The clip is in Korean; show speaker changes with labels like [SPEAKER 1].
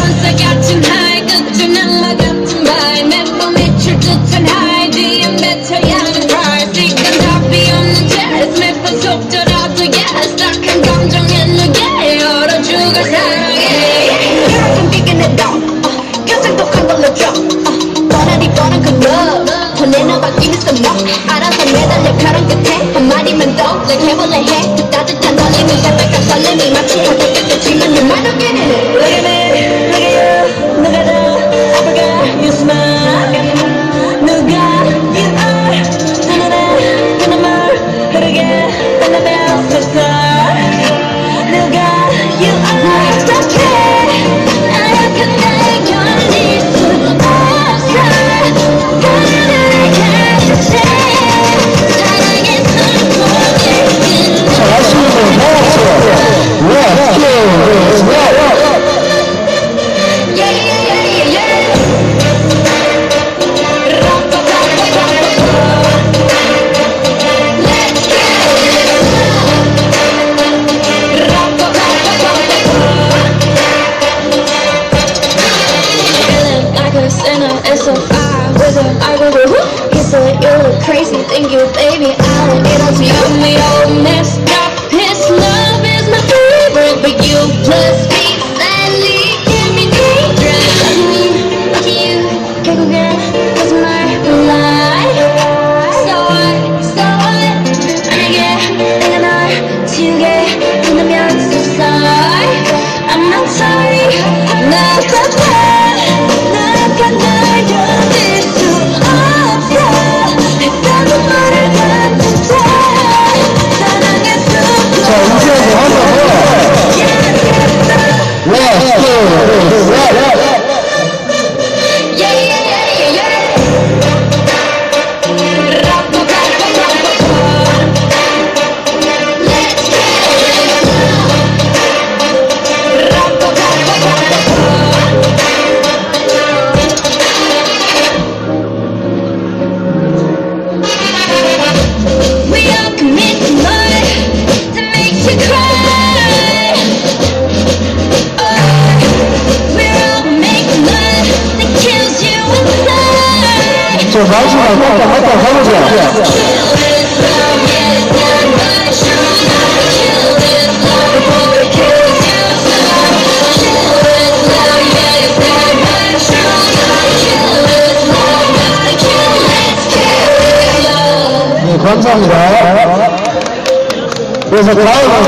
[SPEAKER 1] Once I got too high, got too numb, I got too high, never made you to 알아서 뭐 알아서 매달려 벼랑 끝에 한마디만 더. like 해볼래 해. 그 따뜻한 떨림이 새빨간 설렘이 마치 한때 끝이지만 내 말도 깨내네 Look at me, look at you, 누가 더 아플까, you smile crazy thing you baby. I don't see
[SPEAKER 2] us yummy old messed
[SPEAKER 3] 사시나 또 갔다 가보자. 네, 감사합니다. 그래서 다음은